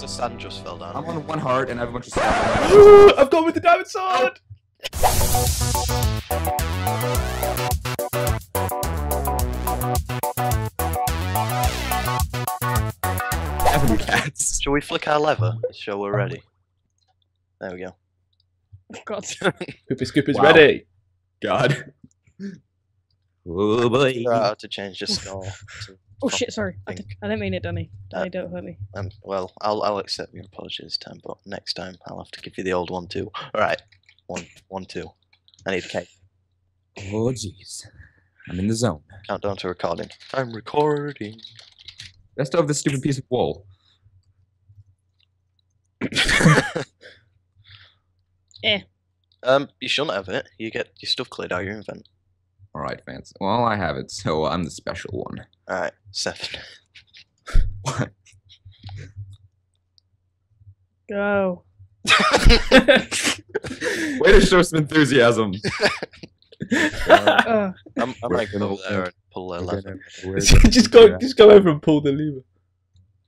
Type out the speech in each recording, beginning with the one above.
the sand just fell down. I'm on one heart and I have a bunch of stuff. I've gone with the diamond sword. Seven cats. Shall we flick our lever? Show we're ready. There we go. Oh, God. Poopy Scoop is Wow. ready. God. Oh boy. Figure out how to change the skull. to Oh shit, sorry. I, Think. d- I didn't mean it, Danny. Uh, don't hurt me. Um, well, I'll I'll accept your apology this time, but next time I'll have to give you the old one too. All right, one, one, two. I need a cake. Oh jeez. I'm in the zone. Countdown to recording. I'm recording. I still have this stupid piece of wool. Eh. Um, you shouldn't have it. You get your stuff cleared out of your invent. All right, fans. Well, I have it, so I'm the special one. All right, seven. What? Go. Way to show some enthusiasm. Uh, Uh, I'm, I We're might go gonna- over there and pull their lever. just go, just go over and pull the lever.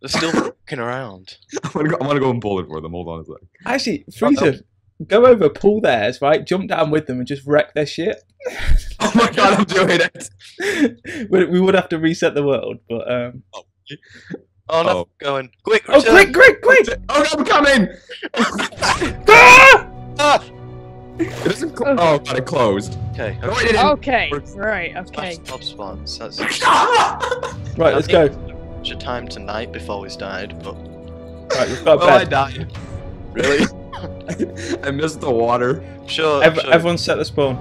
They're still fucking around. I'm gonna, go, I'm gonna go and pull it for them. Hold on a sec. Actually, Freezer, go over, pull theirs, right? Jump down with them and just wreck their shit. Oh my god, I'm doing it. we, we would have to reset the world, but um. Oh no, Oh. going quick! Oh, return! quick, quick, quick! Oh, no, I'm coming. Ah! Ah! It doesn't. Cl- oh god, it closed. Okay, okay. it didn't. okay. Right. Okay. Smash spawns. That's Right, let's go. your time tonight before we started, but Right, we've got a well, I died. really, I missed the water. sure. Ev- sure. everyone set the spawn.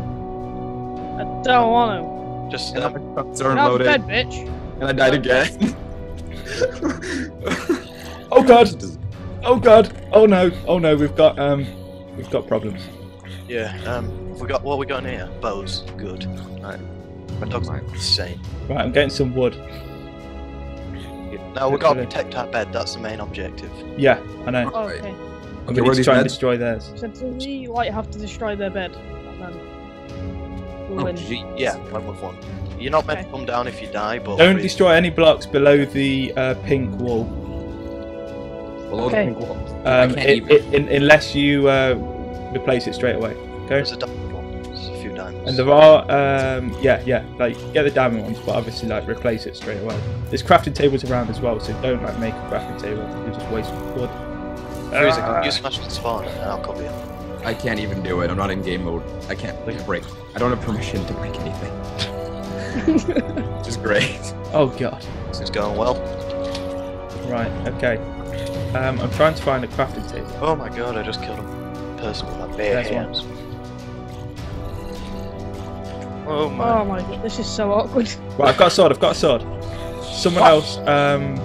I don't want just And my trucks to. are Get out of loaded. bed, bitch. And I died again. Oh god! Oh god! Oh no! Oh no! We've got um, we've got problems. yeah. Um, we got what we got in here. Bows. Good. Right. My dog's Right. insane. Right, I'm getting some wood. Now we got to protect our bed. That's the main objective. Yeah, I know. Oh, okay. And Okay, we where need are to try and destroy theirs. So do we like have to destroy their bed? And then we'll Oh, gee. Yeah, one with one. You're not meant Okay. to come down if you die, but Don't we- destroy any blocks below the uh, pink wall, Below Okay. the pink walls. um, can't i- even. i- in- unless you uh, replace it straight away. Okay. There's a diamond one. There's a few diamonds. And there are, um, yeah, yeah, like get the diamond ones, but obviously like replace it straight away. There's crafting tables around as well, so don't like make a crafting table. You just waste wood. Freezer, Ah. can you smash the spawn and I'll cover you. I can't even do it. I'm not in game mode. I can't break. I don't have permission to break anything. Which is great. Oh god. This is going well. Right. Okay. Um, I'm trying to find a crafting table. Oh my god, I just killed a person with my bare There's one. hands. Oh my. Oh my god, this is so awkward. Right, I've got a sword. I've got a sword. Someone else, um,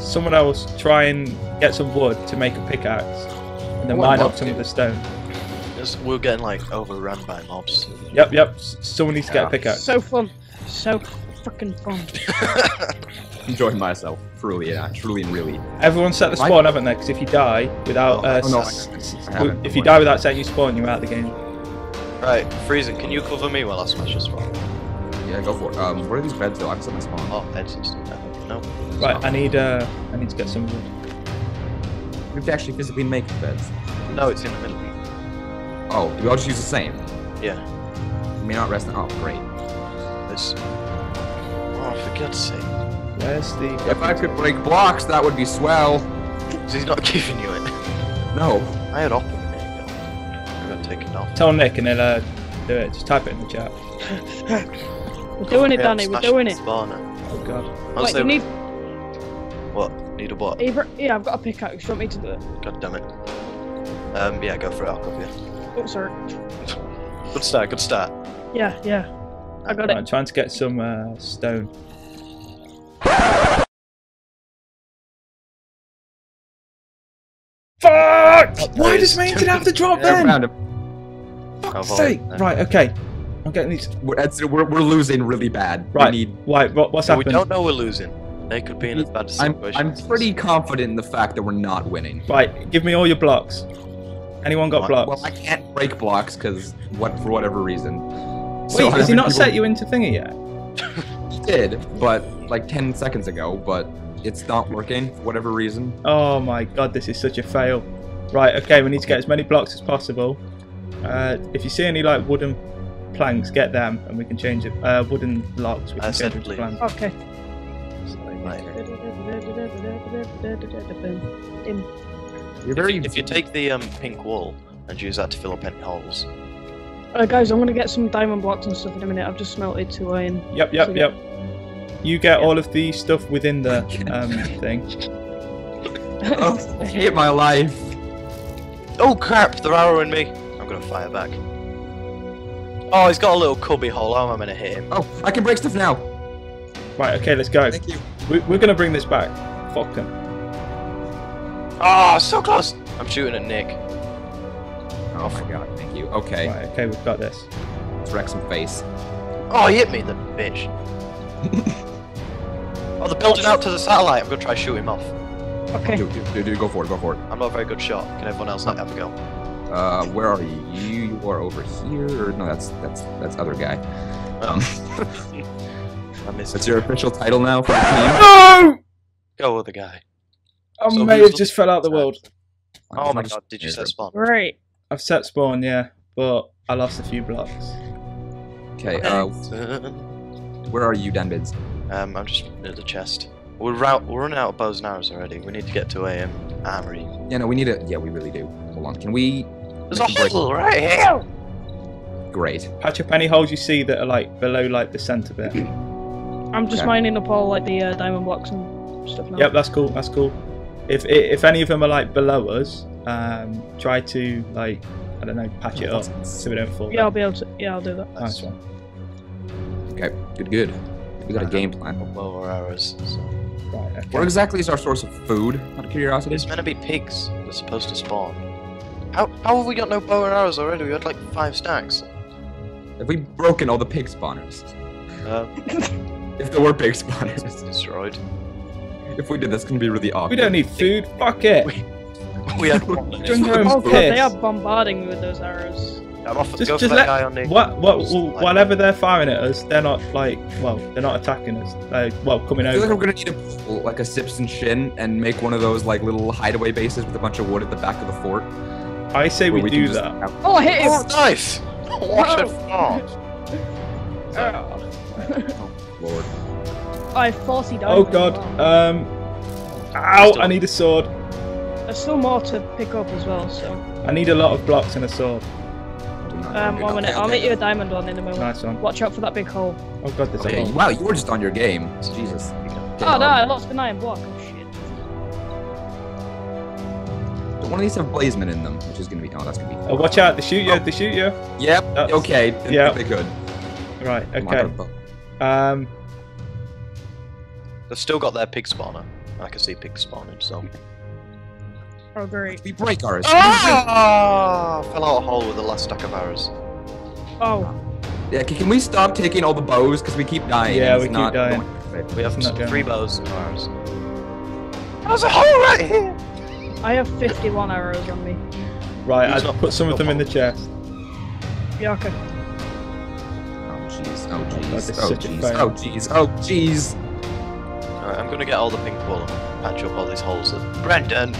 someone else, try and get some wood to make a pickaxe, and then I would mine love up some to. of the stone. This- we're getting like overrun by mobs. Yep, yep. Someone needs to get a pickaxe. So fun. So freaking fun. Enjoying myself. Truly, yeah. Truly and really. Everyone set the Why- spawn, haven't they? Because if you die without, Oh, uh, Oh, no, s- I- s- I if you die without setting your spawn, you're out of the game. right, Freezen. Can you cover me while I smash this one? Yeah, go for it. Um, where are these beds though? I'm still my spawn. Oh, heads and stuff. No. Right, I need, uh, I need to get some wood. We have to actually physically make the beds. No, it's in the middle. Oh, we all just use the same. Yeah. You may not rest. Oh, great. This. Oh, for God's sake. Where's the? If I could break blocks, that would be swell. He's not giving you it. No. I had op. There you go. I got taken off. Tell Nick and he'll uh, do it. Just type it in the chat. We're doing it, Danny. We're doing it. Spawner. Oh god. Wait, Honestly, you need. what? Need a what? Abra- yeah, I've got a pickaxe. You want me to do it? God damn it. Um, yeah, go for it. I'll cover you. Oh, sorry. Good start. Good start. Yeah, yeah. I got Right, it. I'm trying to get some uh, stone. Fuck! Why does my internet have to drop Yeah, then? found him. Fuck's I've sake! already- Right, okay. I'm getting these. We're, we're, we're losing really bad. Right. We need. Right, what, what's So we don't know we're losing. They could be in as bad a I'm. I'm pretty confident in the fact that we're not winning. Right, give me all your blocks. Anyone got blocks? Well, I can't break blocks because what for whatever reason. Wait, has he not people- set you into thingy yet? He did, but like ten seconds ago. But it's not working for whatever reason. Oh my god, this is such a fail. Right, okay, we need to get as many blocks as possible. Uh, if you see any like wooden planks, get them, and we can change it. Uh, wooden logs, we I can said change them to planks. Okay. You're If very. you, if you take the um, pink wool and use that to fill up any holes, Uh, guys, I'm gonna get some diamond blocks and stuff in a minute. I've just smelted two iron. Yep, yep, So yep. You get all of the stuff within the um, thing. oh, I hate my life. Oh crap! They're arrowing me. I'm gonna fire back. Oh, he's got a little cubby hole. How am I gonna hit him? Oh, I can break stuff now. Right, okay, let's go. Thank you. We, we're gonna bring this back. Fuck them. Oh, ah, so close! I'm shooting at Nick. Oh my god, thank you. Okay, Right, okay, we've got this. let's wreck some face. Oh, he hit me, the bitch. oh, they're building out to the satellite. I'm gonna try to shoot him off. Okay. Dude, dude, dude, dude, go for it, go for it. I'm not a very good shot. Can everyone else like have a go? Uh, where are you? You are over here, or no? That's that's that's other guy. Um, that's your official title now for the team. No! Go with the guy. I So may who's have just fell out the world. Oh my god, did you set spawn? Right. I've set spawn, yeah, but I lost a few blocks. Okay, uh, where are you, Danbids? Um, I'm just near the chest. We're, route, we're running out of bows and arrows already. We need to get to a um, armory. Yeah, no, we need a. Yeah, we really do. Hold on, can we? There's a Make break. hole right here. Great. Patch up any holes you see that are like below like the center bit. I'm just Okay. mining up all like the uh, diamond blocks and stuff now. Yep, that's cool. That's cool. If if any of them are like below us, um, try to like I don't know, patch it up so we don't fall. Yeah, I'll down. be able to. Yeah, I'll do that. Nice one. Okay, good, good. We got a game plan. Bow or arrows. So. Right. Okay. What exactly is our source of food? Out of curiosity. It's meant to be pigs. They're supposed to spawn. How, how have we got no bow and arrows already? We had like five stacks. Have we broken all the pig spawners? Uh, If there were pig spawners. it's spawners. destroyed. if we did, that's gonna be really awkward. We don't need food. Fuck it. We had one. Drink it's- own Oh god, they are bombarding me with those arrows. I'm off. Just- go just for let- guy on the. What? What? Just like- whatever they're firing at us, they're not like. Well, they're not attacking us. They're, well, coming I feel like over. we're gonna need a like a Sips and Sjin and make one of those like little hideaway bases with a bunch of wood at the back of the fort. I say we, where do can just that. Oh, I hit him! Oh, nice! What a Oh. fart! Lord. I have 40 Oh god. Um. Ow! I need a sword. There's still more to pick up as well, so. I need a lot of blocks and a sword. Um, one minute. I'll make you a diamond one in a moment. Nice one. Watch out for that big hole. Oh god, there's Okay, a hole. wow, you were just on your game. Jesus. Oh no, I lost an iron block. Oh shit. One of these have Blazeman in them, which is gonna be. Oh, that's gonna be. Oh, watch out! They shoot you. They shoot you. Yep. That's- okay. Didn't yeah. think they could. Right. Come on, Okay. bro. Um. They've still got their pig spawner. I can see pigs spawning, so. Oh great. We break ours. Ah! Fell out a hole with the last stack of arrows. Oh, Yeah, can, can we stop taking all the bows because we keep dying? Yeah, we it's keep dying. going. We have It's not some going. three bows and arrows. There's a hole right here! I have 51 arrows on me. Right. Who's I not- put some of them in the chest. Yeah, okay. Oh jeez. Oh God, this jeez. Oh jeez. Oh jeez. Oh. Alright, I'm gonna get all the pink wool and patch up all these holes that. Brendan!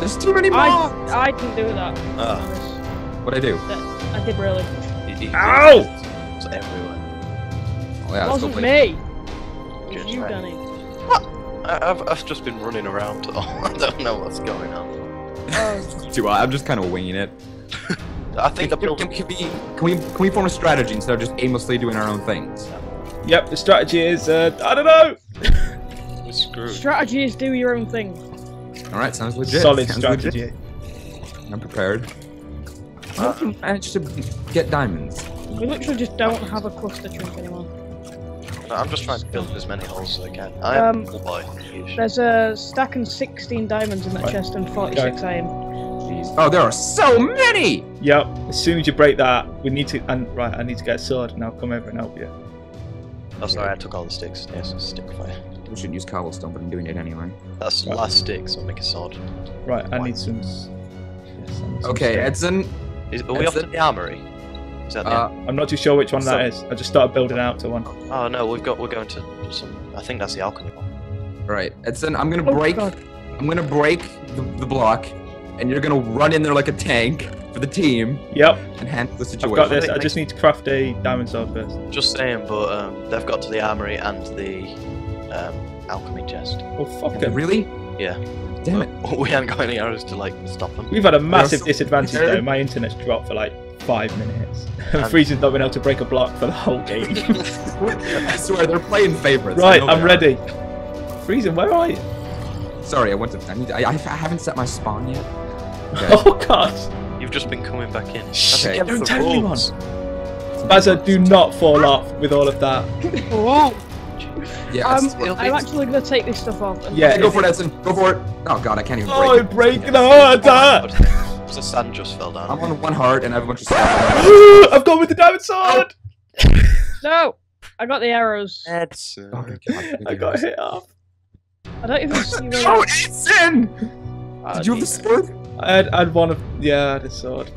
There's too many I. I didn't do that. Ah. What I do? I did really. It, it, Ow! It's everywhere. Oh yeah, it wasn't play. me. It was Just you, right. Danny. I, I've, I've just been running around. Oh, I don't know what's going on. Too, uh, I'm just kind of winging it. I think the Can, building. can, can, we, can we can we form a strategy instead of just aimlessly doing our own things? Yep. The strategy is. Uh, I don't know. We're screwed. strategy is do your own thing. All right, sounds legit. Solid Sounds strategy. legit. I'm prepared. How can I manage to get diamonds? We literally just don't have a cluster chunk anymore. No, I'm just trying to build as many holes as I can. I am Um, cool boy. There's a stack and 16 diamonds in that Right. chest and 46 iron. Jeez. Oh, there are so many. Yep. As soon as you break that, we need to. And right, I need to get a sword, and I'll come over and help you. Oh, sorry, I took all the sticks. Yes, stick fire. We shouldn't use cobblestone, but I'm doing it anyway. That's Right. last stick, so I'll make a sword. Right. I Why? need some. Yes, I need some Okay, stone. Edson. Is, are we off to the armory? Is that the Uh, I'm not too sure which one So- that is. I just started building out to one. Oh no, we've got we're going to some. I think that's the alchemy one. Right. It's Edson, I'm gonna Oh, break. God. I'm gonna break the, the block, and you're gonna run in there like a tank for the team Yep, and handle the I've situation. got this. I just need to craft a diamond sword first. Just saying, but um, they've got to the armory and the um, alchemy chest. Oh fuck 'em. Really? Yeah. Damn it. We haven't got any arrows to like stop them. We've had a massive disadvantage though. My internet's dropped for like five minutes. And- Freeze's not been able to break a block for the whole game. I swear they're playing favorites. Right, I'm ready. Freezen, where are you? Sorry, I went to. I need. I, I haven't set my spawn yet. Okay. Oh god! You've just been coming back in. Shh, That's against don't the tell anyone. Bazza, do not fall off with all of that. Oh, Yeah. Um, it's- I'm actually going to take this stuff off. Yeah, go for it, Edson. Go for it. Oh god, I can't even break Oh, it. I'm breaking harder! the sand just fell down. I'm on one heart and I have a bunch of stuff. I've gone with the diamond sword! No! I got the arrows. Edson. Oh, God. I got hit off. I don't even see where. Oh, Edson! Ah, Did you have the sword? I had, I had one of. Yeah, I had a sword.